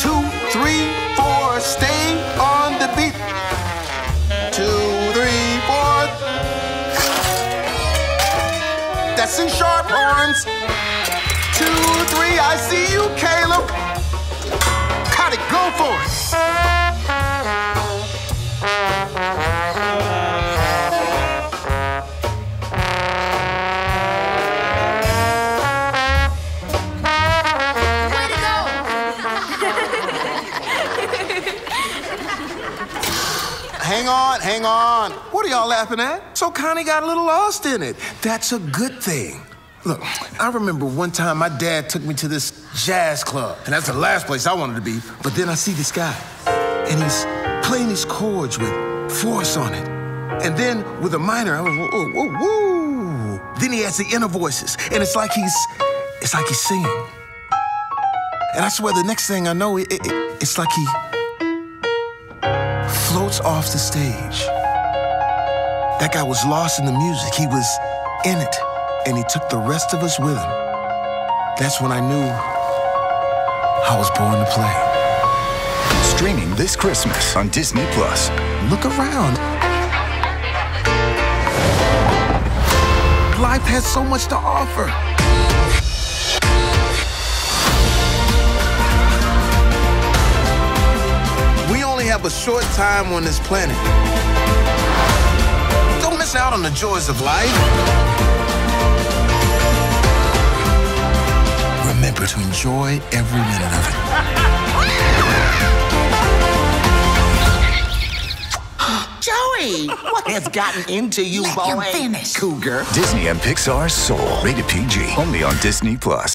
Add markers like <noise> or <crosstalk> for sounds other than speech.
two, three, four, stay on the beat. Two, three, four. That's C sharp horns. Two, three, I see you, Caleb. Got it, go for it. Hang on, hang on. What are y'all laughing at? So Connie got a little lost in it. That's a good thing. Look, I remember one time my dad took me to this jazz club, and that's the last place I wanted to be. But then I see this guy, and he's playing these chords with force on it. And then with a minor, I was, whoa, whoa, whoa. Then he has the inner voices, and it's like he's, it's like he's singing. And I swear, the next thing I know, it, it- it's like he off the stage. That guy was lost in the music. He was in it, and he took the rest of us with him. That's when I knew I was born to play. Streaming this Christmas on Disney Plus. Look around. Life has so much to offer. Have a short time on this planet. Don't miss out on the joys of life. Remember to enjoy every minute of it. <gasps> Joey, what has gotten into you, Let boy? him finish. Cougar. Disney and Pixar's Soul. Rated PG. Only on Disney Plus.